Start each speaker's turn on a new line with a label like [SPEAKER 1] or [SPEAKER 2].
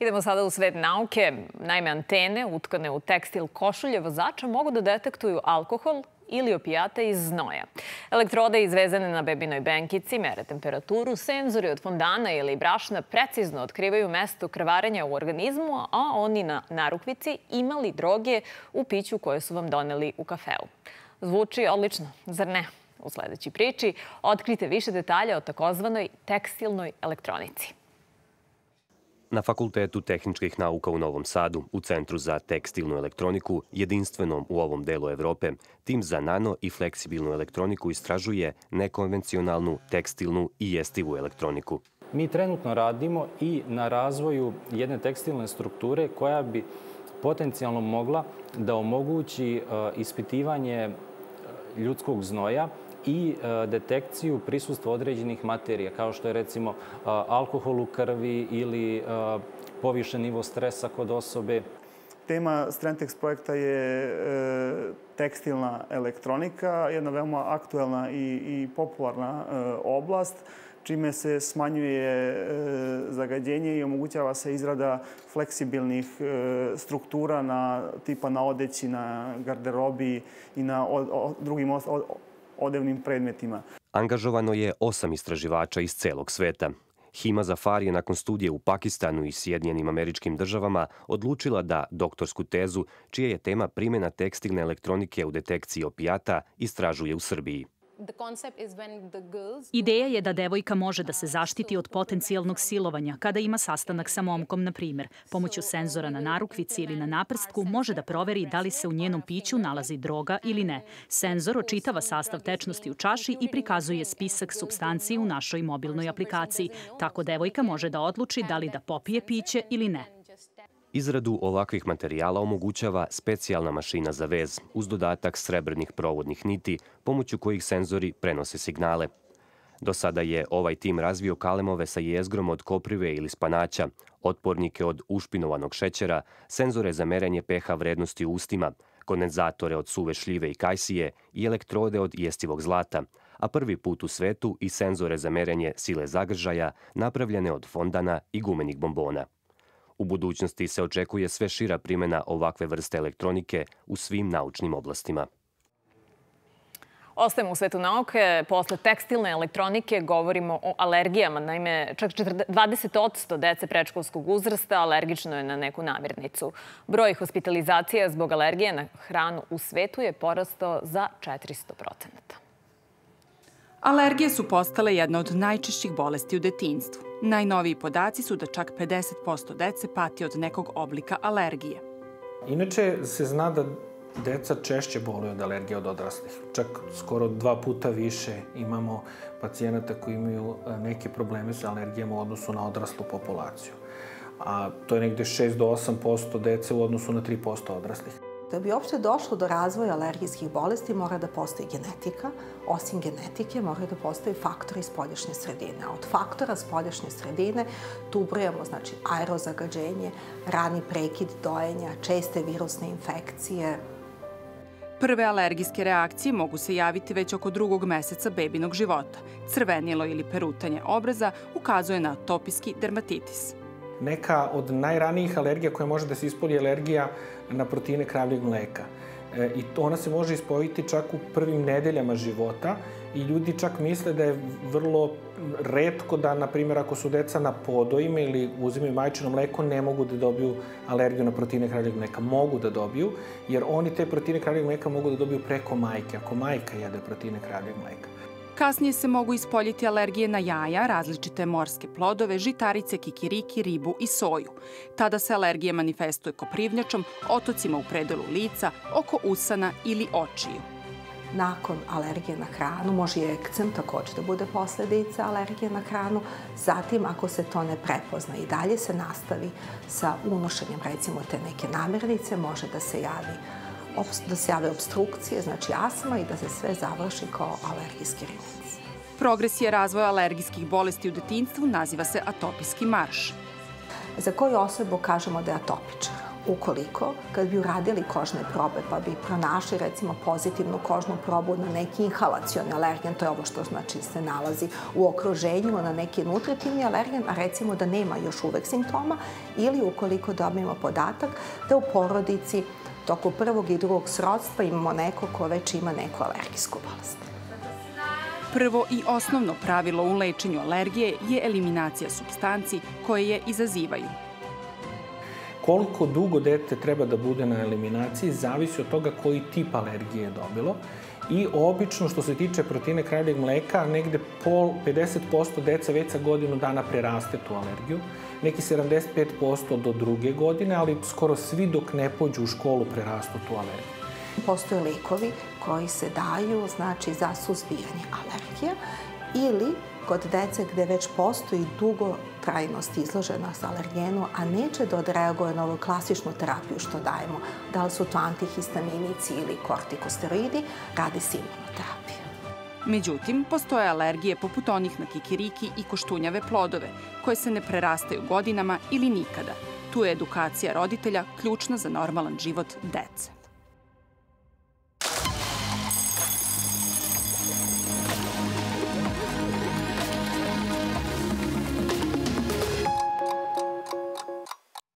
[SPEAKER 1] Idemo sada u svet nauke. Naime, antene utkane u tekstil košulje vozača mogu da detektuju alkohol ili opijate iz znoja. Elektrode izvezane na bebinoj benkici mere temperaturu, senzori od fondana ili brašna precizno otkrivaju mesto krvarenja u organizmu, a oni na narukvici imali droge u piću koje su vam doneli u kafeu. Zvuči odlično, zar ne? U sledećoj priči otkrite više detalja o takozvanoj tekstilnoj elektronici.
[SPEAKER 2] Na Fakultetu tehničkih nauka u Novom Sadu, u Centru za tekstilnu elektroniku, jedinstvenom u ovom delu Evrope, tim za nano i fleksibilnu elektroniku istražuje nekonvencionalnu tekstilnu i jestivu elektroniku.
[SPEAKER 3] Mi trenutno radimo i na razvoju jedne tekstilne strukture koja bi potencijalno mogla da omogući e, ispitivanje e, ljudskog znoja i e, detekciju prisustva određenih materija, kao što je recimo e, alkohol u krvi ili e, povišen nivo stresa kod osobe.
[SPEAKER 4] Tema Strentex projekta je tekstilna elektronika, jedna veoma aktuelna i, i popularna oblast čime se smanjuje zagađenje i omogućava se izrada fleksibilnih struktura na tipa na odeći, na garderobi i na drugim odevnim predmetima.
[SPEAKER 2] Angažovano je osam istraživača iz celog sveta. Hima Zafar je nakon studije u Pakistanu i Sjedinjenim američkim državama odlučila da doktorsku tezu, čija je tema primjena tekstilne elektronike u detekciji opijata, istražuje u Srbiji.
[SPEAKER 5] Ideja je da devojka može da se zaštiti od potencijalnog silovanja kada ima sastanak sa momkom, na primer. Pomoću senzora na narukvici ili na naprstku može da proveri da li se u njenom piću nalazi droga ili ne. Senzor očitava sastav tečnosti u čaši i prikazuje spisak substanciji u našoj mobilnoj aplikaciji. Tako devojka može da odluči da li da popije piće ili ne.
[SPEAKER 2] Izradu ovakvih materijala omogućava specijalna mašina za vez uz dodatak srebrnih provodnih niti pomoću kojih senzori prenose signale. Do sada je ovaj tim razvio kalemove sa jezgrom od koprive ili spanaća, otpornike od ušpinovanog šećera, senzore za merenje pH vrednosti u ustima, kondenzatore od suve šljive i kajsije i elektrode od jestivog zlata, a prvi put u svetu i senzore za merenje sile zagržaja napravljene od fondana i gumenih bombona. U budućnosti se očekuje sve šira primjena ovakve vrste elektronike u svim naučnim oblastima.
[SPEAKER 1] Ostajemo u svetu nauke. Posle tekstilne elektronike govorimo o alergijama. Naime, čak 20% dece prečkolskog uzrasta alergično je na neku namirnicu. Broj hospitalizacija zbog alergije na hranu u svetu je porastao za 400%.
[SPEAKER 6] Alergije su postale jedna od najčešćih bolesti u detinstvu. Najnoviji podaci su da čak 50% dece pati od nekog oblika alergije.
[SPEAKER 7] Inače se zna da deca češće boluju od alergije od odraslih. Čak skoro dva puta više imamo pacijenata koji imaju e, neke probleme sa alergijama u odnosu na odraslu populaciju. A to je negde 6 do 8% dece u odnosu na 3% odraslih.
[SPEAKER 8] Da bi uopšte došlo do razvoja alergijskih bolesti mora da postoji genetika, osim genetike mora da postoji faktori spoljašnje sredine. Od faktora spoljašnje sredine tu ubrojamo znači, aerozagađenje, rani prekid dojenja, česte virusne infekcije,
[SPEAKER 6] Prve alergijske reakcije mogu se javiti već oko drugog meseca bebinog života. Crvenilo ili perutanje obraza ukazuje na atopijski dermatitis.
[SPEAKER 7] Neka od najranijih alergija koja može da se ispolji alergija na proteine kravljeg mleka. E, I ona se može ispojiti čak u prvim nedeljama života i ljudi čak misle da je vrlo redko da, na primjer, ako su deca na podojima ili uzimaju majčino mleko, ne mogu da dobiju alergiju na proteine kravljeg mleka. Mogu da dobiju, jer oni te proteine kravljeg mleka mogu da dobiju preko majke, ako majka jede proteine kravljeg mleka.
[SPEAKER 6] Kasnije se mogu ispoljiti alergije na jaja, različite morske plodove, žitarice, kikiriki, ribu i soju. Tada se alergije manifestuje koprivnjačom, otocima u predelu lica, oko usana ili očiju.
[SPEAKER 8] Nakon alergije na hranu može i ekcem takođe da bude posledica alergije na hranu. Zatim, ako se to ne prepozna i dalje se nastavi sa unošenjem recimo te neke namirnice, može da se javi da se jave obstrukcije, znači asma i da se sve završi kao alergijski rinic.
[SPEAKER 6] Progresija razvoja alergijskih bolesti u detinstvu naziva se atopijski marš.
[SPEAKER 8] Za koju osobu kažemo da je atopičar? Ukoliko, kad bi uradili kožne probe, pa bi pronašli recimo pozitivnu kožnu probu na neki inhalacioni alergen, to je ovo što znači se nalazi u okruženju, na neki nutritivni alergen, a recimo da nema još uvek simptoma, ili ukoliko dobijemo podatak da u porodici toku prvog i drugog srodstva imamo neko ko već ima neku alergijsku bolest.
[SPEAKER 6] Prvo i osnovno pravilo u lečenju alergije je eliminacija substanci koje je izazivaju.
[SPEAKER 7] Koliko dugo dete treba da bude na eliminaciji zavisi od toga koji tip alergije je dobilo i obično što se tiče proteine kravljeg mleka, negde pol, 50% deca već sa godinu dana preraste tu alergiju, neki 75% do druge godine, ali skoro svi dok ne pođu u školu prerastu tu alergiju.
[SPEAKER 8] Postoje lekovi koji se daju znači, za suzbijanje alergija ili kod dece gde već postoji dugo trajnost izloženost alergenu, a neće da odreaguje na ovu klasičnu terapiju što dajemo, da li su to antihistaminici ili kortikosteroidi, radi se imunoterapija.
[SPEAKER 6] Međutim, postoje alergije poput onih na kikiriki i koštunjave plodove, koje se ne prerastaju godinama ili nikada. Tu je edukacija roditelja ključna za normalan život dece.